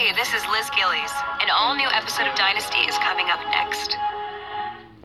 Hey, this is Liz Gillies. An all new episode of Dynasty is coming up next.